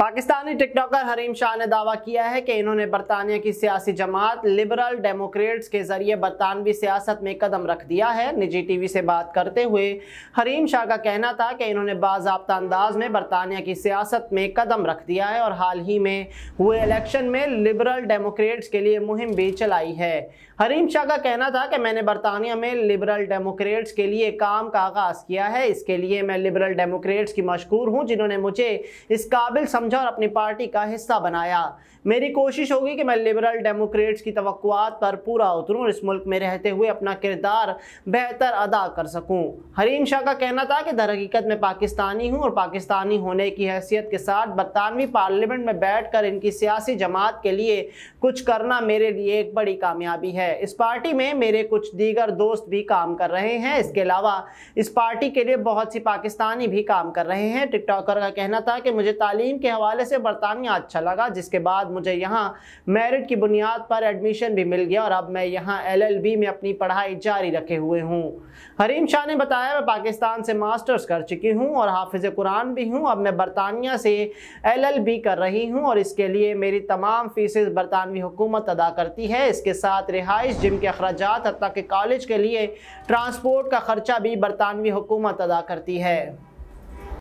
Pakistani TikToker Hareem Shah ने दावा किया है कि इन्होंने बरतानिया की सियासी जमात, लिबरल डेमोक्रेट्स के ज़रिए बरतानवी सियासत में कदम रख दिया है। निजी टीवी से बात करते हुए हरीम शाह का कहना था कि इन्होंने बाबा अंदाज में बरतानिया की सियासत में कदम रख दिया है और हाल ही में हुए इलेक्शन में लिबरल डेमोक्रेट्स के लिए मुहिम भी चलाई है। हरीम शाह का कहना था कि मैंने बरतानिया में लिबरल डेमोक्रेट्स के लिए काम का आगाज़ किया है। इसके लिए मैं लिबरल डेमोक्रेट्स की मशहूर हूँ, जिन्होंने मुझे इस काबिल समझा और अपनी पार्टी का हिस्सा बनाया। मेरी कोशिश होगी कि मैं लिबरल डेमोक्रेट्स की तो पर पूरा उतरूँ इस मुल्क में रहते हुए अपना किरदार बेहतर अदा कर सकूँ। हरीम शाह का कहना था कि दर हकीकत में पाकिस्तानी हूँ और पाकिस्तानी होने की हैसियत के साथ बरतानवी पार्लियामेंट में बैठ कर इनकी सियासी जमात के लिए कुछ करना मेरे लिए एक बड़ी कामयाबी है। इस पार्टी में मेरे कुछ दीगर दोस्त भी काम कर रहे हैं। इसके अलावा इस पार्टी के लिए बहुत सी पाकिस्तानी भी काम कर रहे हैं। टिकटॉकर का कहना था कि मुझे तालीम के हवाले से बरतानिया अच्छा लगा, जिसके बाद मुझे यहाँ मेरिट की बुनियाद पर एडमिशन भी मिल गया और अब मैं यहाँ एलएलबी में अपनी पढ़ाई जारी रखे हुए हूँ। हरीम शाह ने बताया, मैं पाकिस्तान से मास्टर्स कर चुकी हूँ और हाफिज कुरान भी हूँ। अब मैं बरतानिया से एलएलबी कर रही हूँ और इसके लिए मेरी तमाम फीसेज बरतानवी हुकूमत अदा करती है। इसके साथ रिहाइश, जिम के अखराज हती कि कॉलेज के लिए ट्रांसपोर्ट का खर्चा भी बरतानवी हुकूमत अदा करती है।